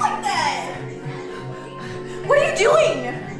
like that? What are you doing?